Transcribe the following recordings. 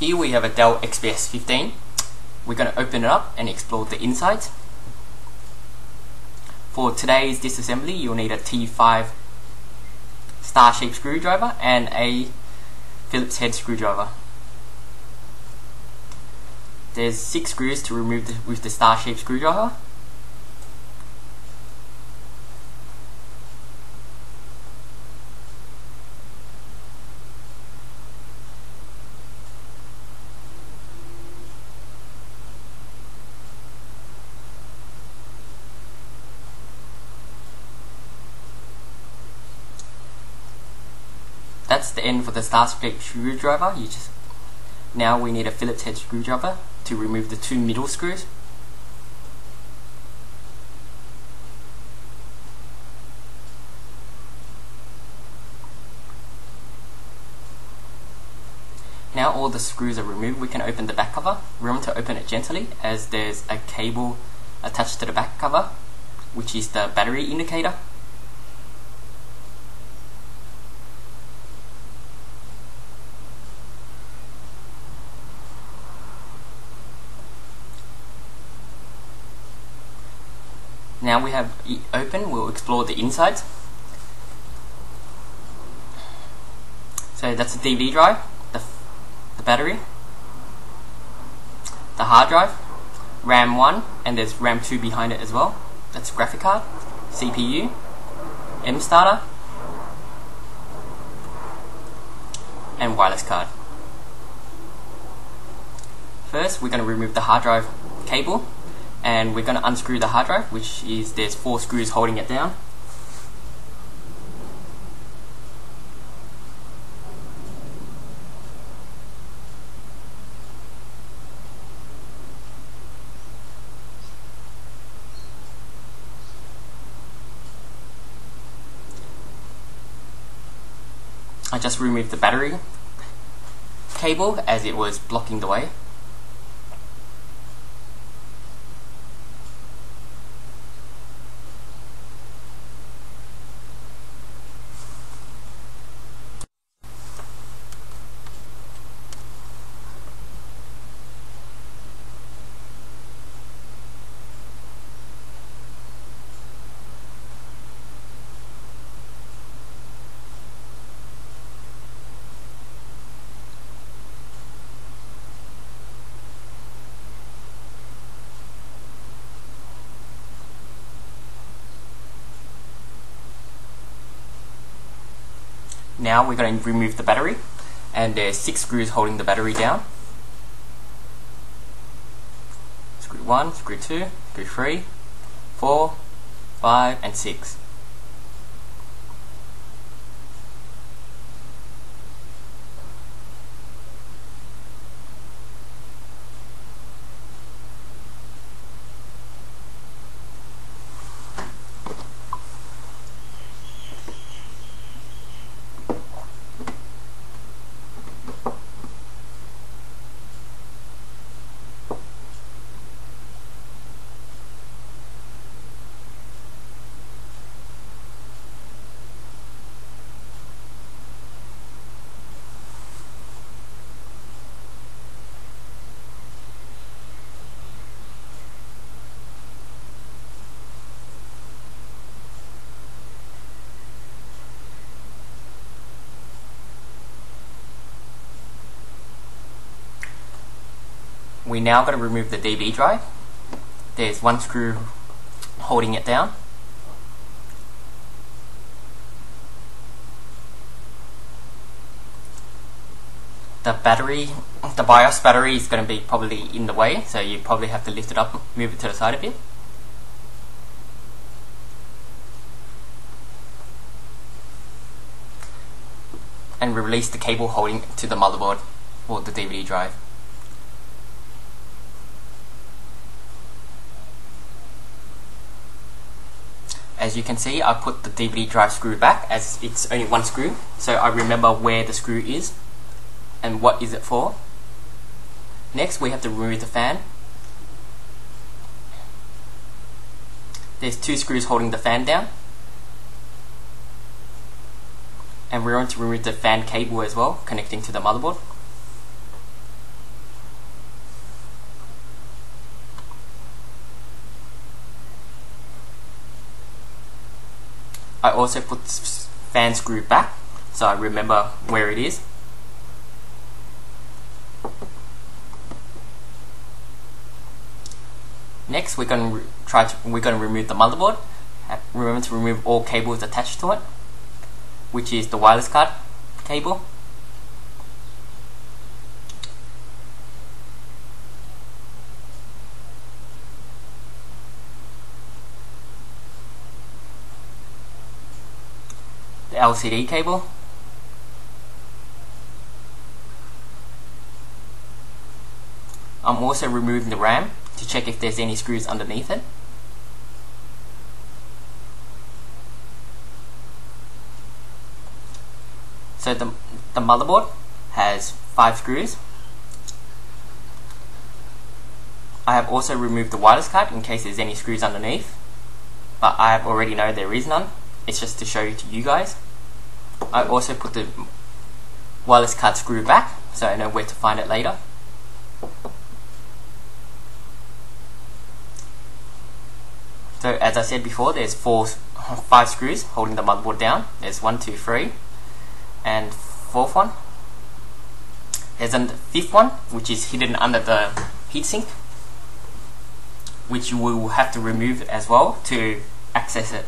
Here we have a Dell XPS 15. We're going to open it up and explore the insides. For today's disassembly, you'll need a T5 star-shaped screwdriver and a Phillips head screwdriver. There's six screws to remove the, with the star-shaped screwdriver. That's the end for the star-shaped screwdriver. You just now we need a Phillips head screwdriver to remove the two middle screws. Now all the screws are removed, we can open the back cover. Remember to open it gently as there's a cable attached to the back cover, which is the battery indicator. Now we have open, we'll explore the insides. So that's the DVD drive, the, the battery, the hard drive, RAM 1, and there's RAM 2 behind it as well. That's graphic card, CPU, mSATA, and wireless card. First, we're going to remove the hard drive cable and we're going to unscrew the hard drive which is there's four screws holding it down. I just removed the battery cable as it was blocking the way Now we're going to remove the battery and there's six screws holding the battery down. Screw 1, screw 2, screw 3, 4, 5 and 6. We're now going to remove the DVD drive. There's one screw holding it down. The battery, the BIOS battery is going to be probably in the way, so you probably have to lift it up, move it to the side a bit. And release the cable holding to the motherboard or the DVD drive. As you can see I put the DVD drive screw back as it's only one screw so I remember where the screw is and what is it for. Next we have to remove the fan. There's two screws holding the fan down. And we're going to remove the fan cable as well connecting to the motherboard I also put the fan screw back so I remember where it is. Next, we're going to try to we're going to remove the motherboard. Remember to remove all cables attached to it, which is the wireless card cable. LCD cable. I'm also removing the RAM to check if there's any screws underneath it. So the, the motherboard has five screws. I have also removed the wireless card in case there's any screws underneath, but I already know there is none. It's just to show you to you guys. I also put the wireless card screw back so I know where to find it later. So as I said before, there's four, five screws holding the motherboard down. There's one, two, three, and fourth one. There's a fifth one, which is hidden under the heatsink, which you will have to remove as well to access it.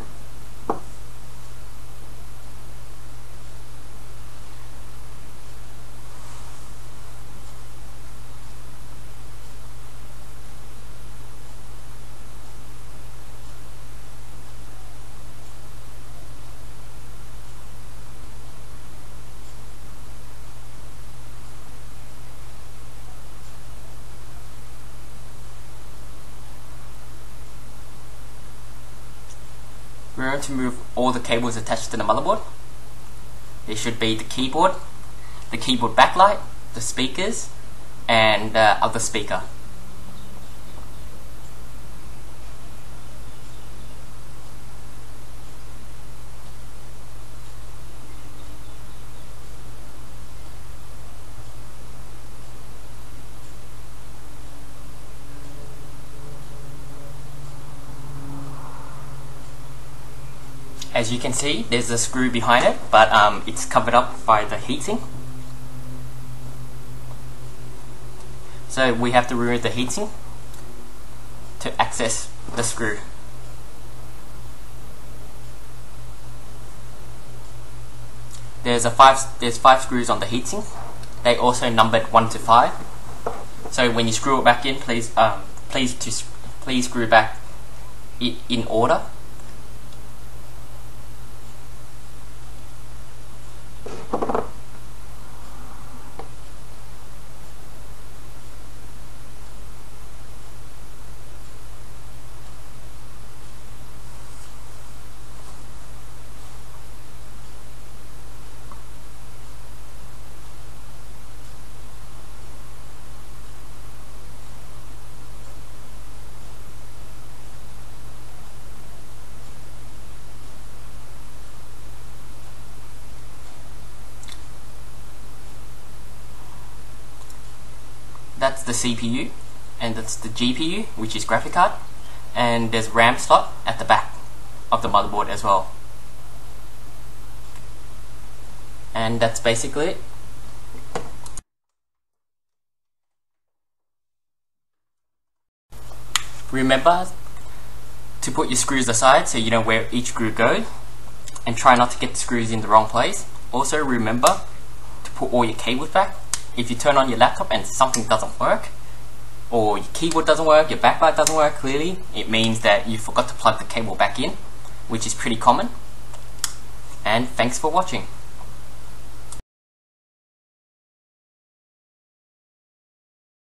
We're going to move all the cables attached to the motherboard. There should be the keyboard, the keyboard backlight, the speakers, and the other speaker. As you can see there's a screw behind it but um, it's covered up by the heatsink so we have to remove the heatsink to access the screw. There's a five there's five screws on the heatsink they also numbered 1 to 5 so when you screw it back in please um, please to please screw back it in order that's the CPU and that's the GPU which is graphic card. And there's RAM slot at the back of the motherboard as well. And that's basically it. Remember to put your screws aside so you know where each screw goes and try not to get the screws in the wrong place. Also remember to put all your cables back if you turn on your laptop and something doesn't work, or your keyboard doesn't work, your backlight doesn't work clearly, it means that you forgot to plug the cable back in, which is pretty common. And thanks for watching.